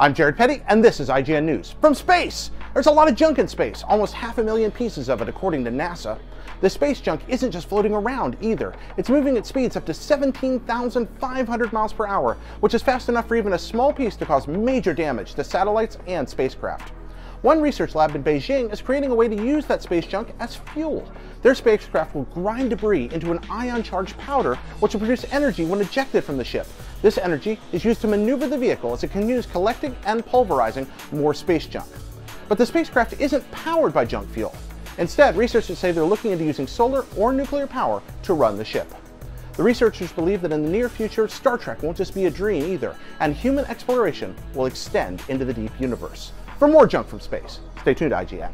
I'm Jared Petty, and this is IGN News. From space! There's a lot of junk in space, almost half a million pieces of it according to NASA. The space junk isn't just floating around either. It's moving at speeds up to 17,500 miles per hour, which is fast enough for even a small piece to cause major damage to satellites and spacecraft. One research lab in Beijing is creating a way to use that space junk as fuel. Their spacecraft will grind debris into an ion-charged powder, which will produce energy when ejected from the ship. This energy is used to maneuver the vehicle as it continues collecting and pulverizing more space junk. But the spacecraft isn't powered by junk fuel. Instead, researchers say they're looking into using solar or nuclear power to run the ship. The researchers believe that in the near future, Star Trek won't just be a dream either, and human exploration will extend into the deep universe. For more junk from space, stay tuned to IGN.